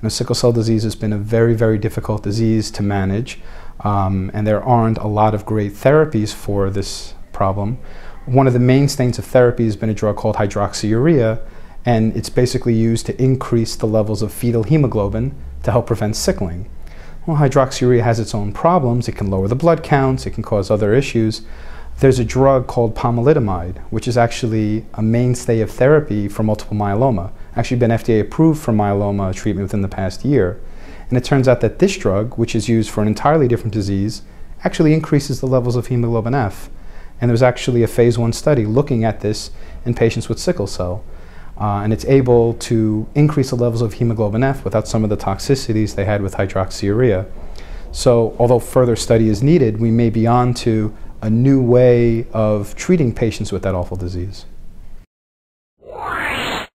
You know, sickle cell disease has been a very, very difficult disease to manage, um, and there aren't a lot of great therapies for this problem. One of the mainstays of therapy has been a drug called hydroxyurea, and it's basically used to increase the levels of fetal hemoglobin to help prevent sickling. Well, hydroxyurea has its own problems. It can lower the blood counts, it can cause other issues. There's a drug called pomalidomide, which is actually a mainstay of therapy for multiple myeloma. Actually been FDA approved for myeloma treatment within the past year. And it turns out that this drug, which is used for an entirely different disease, actually increases the levels of hemoglobin F. And there was actually a phase one study looking at this in patients with sickle cell. Uh, and it's able to increase the levels of hemoglobin F without some of the toxicities they had with hydroxyurea. So, although further study is needed, we may be on to a new way of treating patients with that awful disease.